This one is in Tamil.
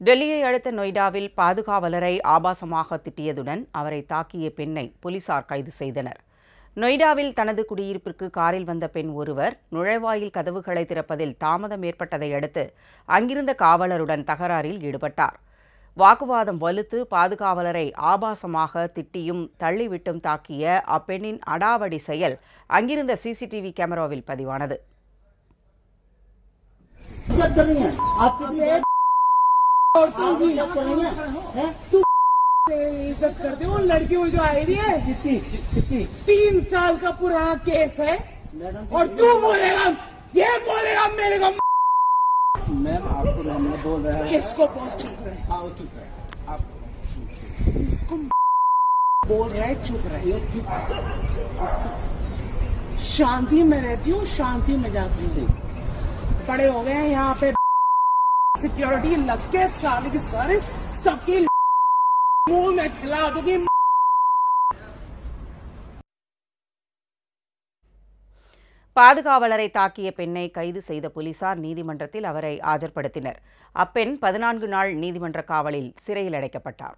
டெல்லியை அடுத்த நொய்டாவில் பாதுகாவலரை ஆபாசமாக திட்டியதுடன் அவரை தாக்கிய பெண்ணை போலீசார் கைது செய்தனர். நொய்டாவில் தனது குடியிருப்பிற்கு காரில் வந்த பெண் ஒருவர் நுழைவாயில் கதவுகளை திறப்பதில் தாமதம் ஏற்பட்டதை அடுத்து அங்கிருந்த காவலருடன் தகராறில் ஈடுபட்டார். வாக்குவாதம் வலுத்து பாதுகாவலரை ஆபாசமாக திட்டியும் தள்ளிவிட்டும் தாக்கிய அப்பெண்ணின் அடாவடி செயல் அங்கிருந்த சிசிடிவி கேமராவில் பதிவானது. इज़्ज़त कर भी हैं रही हैं? हैं? तू इज़्ज़त करते हो लड़की वो जो आई हुई है। कितनी कितनी तीन साल का पुराना केस है। और तू बोलेगा ये बोलेगा मेरे को। मैम आपको मैम बोल रहा है। किसको बहुत चुप रहे। हाँ वो चुप है आप इसको बोल रहे चुप रहे। ये चुप शांति में रहती हूँ शांति में जाती हूँ। बड़े हो गए हैं यहाँ पे। सिक्योरिटी लग के साले की सारे सबकी मुंह में खिला दूंगी பாதுகாவலரை தாக்கிய பெண்ணை கைது செய்த போலீசார் நீதிமன்றத்தில் அவரை ஆஜர்படுத்தினர் அப்பெண் பதினான்கு நாள் நீதிமன்ற காவலில் சிறையில் அடைக்கப்பட்டார்